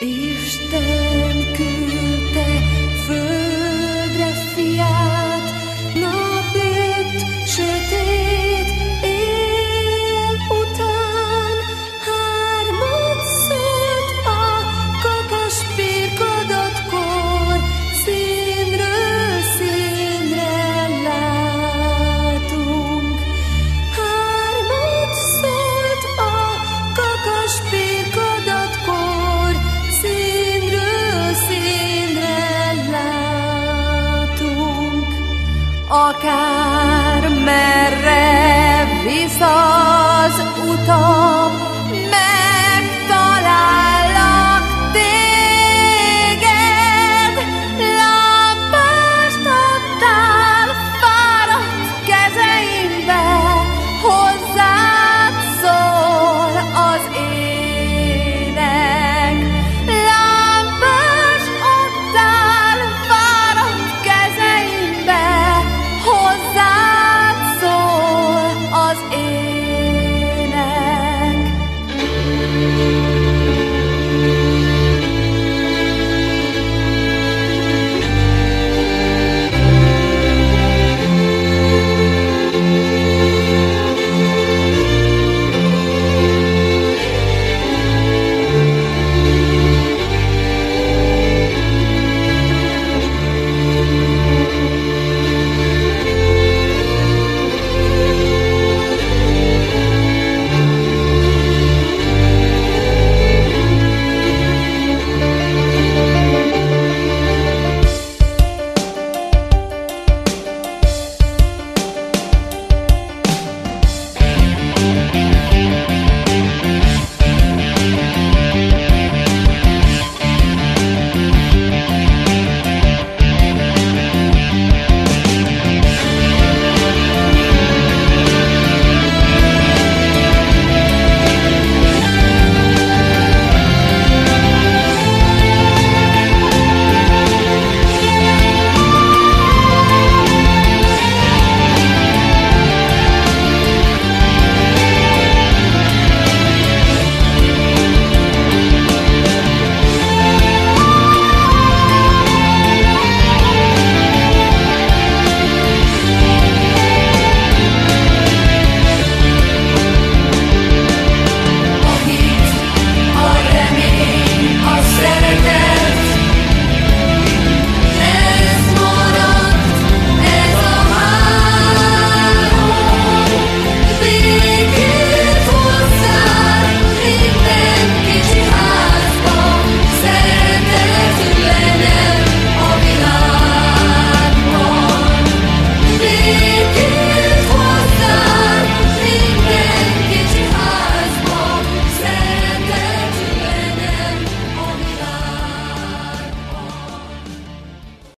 Estás Akár merre viszont